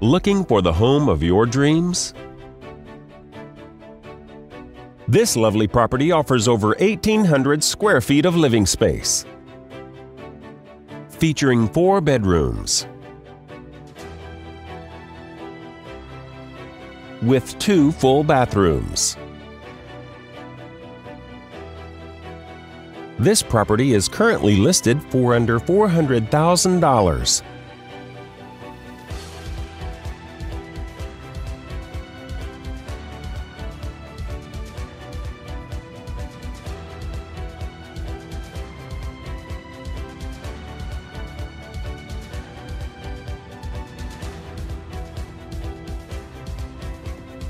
Looking for the home of your dreams? This lovely property offers over 1,800 square feet of living space. Featuring four bedrooms with two full bathrooms. This property is currently listed for under $400,000.